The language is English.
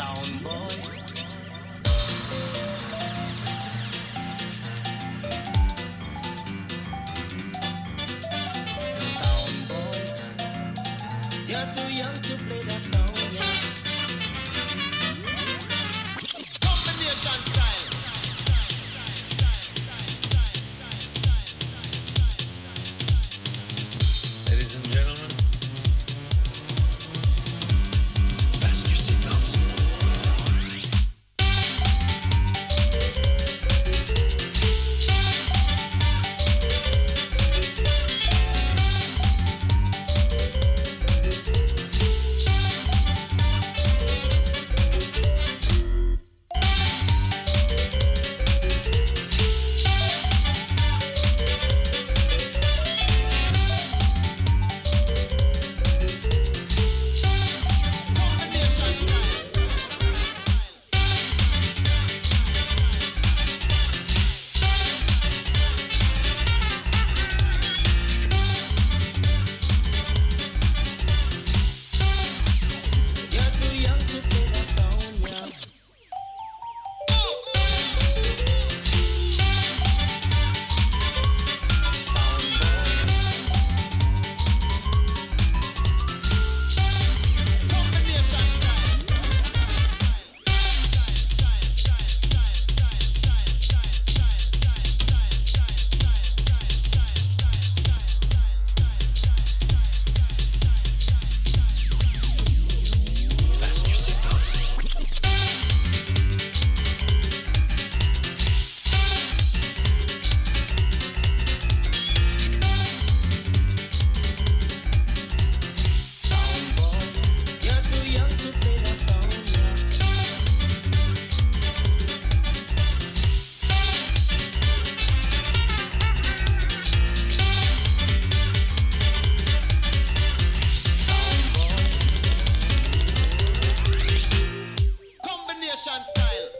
sound boy. You're too young to play the song, yeah. fashion styles.